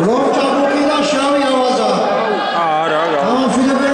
Long çabuk ilaçlar yavaza. Ağır ağır. Tamam Filip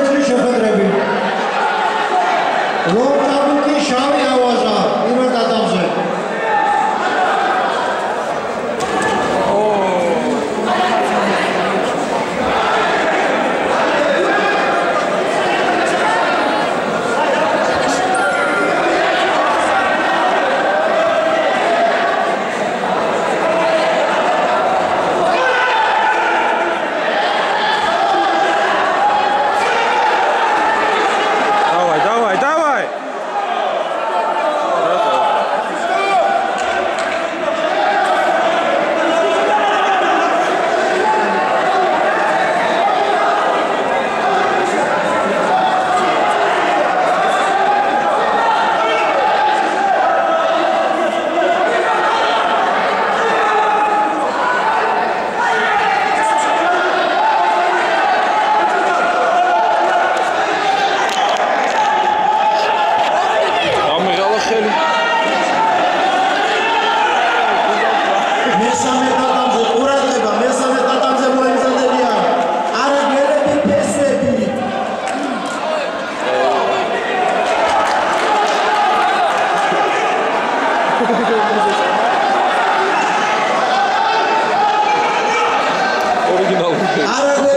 오르기만 오르기.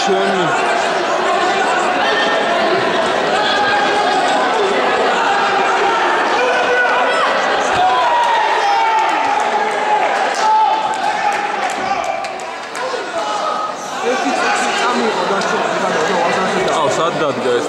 აუ, ჩემი. აუ, სად დადგა ეს?